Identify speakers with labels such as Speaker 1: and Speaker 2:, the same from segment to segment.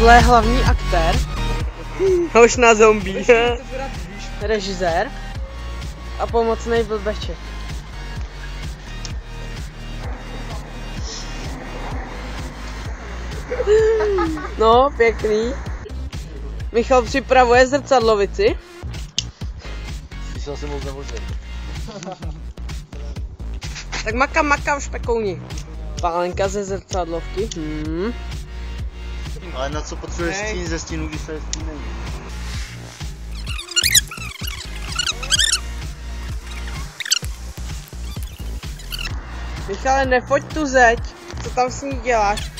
Speaker 1: Tohle je hlavní aktér, Hoš na zombie. režisér a pomocný blbeček. No, pěkný. Michal připravuje zrcadlovici.
Speaker 2: Slyšel jsem moc nemožný.
Speaker 1: Tak makam, makam, špekouni. Pálenka ze zrcadlovky. Hmm.
Speaker 2: Ale na co potřebuješ Hej. stín ze stínu, když se stín není?
Speaker 1: Michale, nefoď tu zeď. Co tam s ní děláš?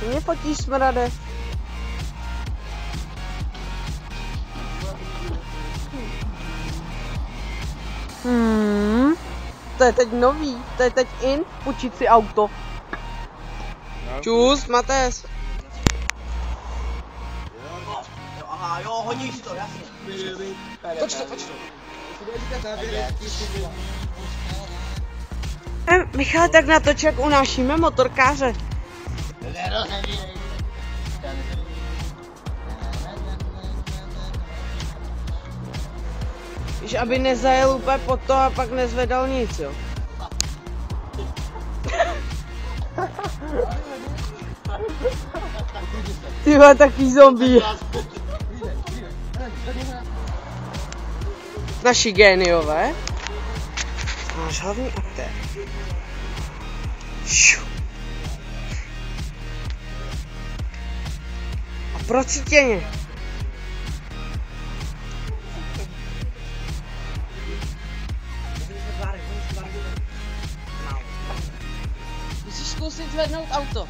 Speaker 1: Ty mě fotíš, smrade. Hmm. To je teď nový, to je teď in, půjčit si auto. Čus, Mates.
Speaker 3: Aha, jo, hodíš to, jasně.
Speaker 4: Toč to, toč to.
Speaker 1: Eh, Michale, tak natoč, jak unášíme motorkáře. Víš, aby nezajel úplně pod to a pak nezvedal nic, jo. Ty vole, takový zombie. Naši géniové. Náš hlavní aktér. A procítěně. Zkusit zvednout auto.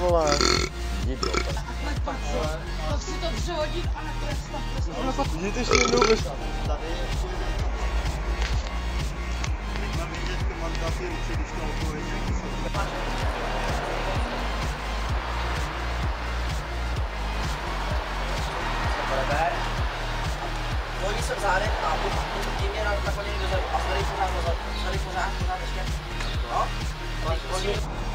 Speaker 2: Vole.
Speaker 4: Pak
Speaker 2: si
Speaker 4: to přehodit a nakonec to
Speaker 2: Že. Tady je Teď mám vidět, že ruce, když to auto je nějaký
Speaker 3: Nasa lindo sa... Nasa lindo sa... Nasa lindo sa... Nasa lindo sa... Nasa lindo sa... Nasa lindo sa... Nasa lindo sa...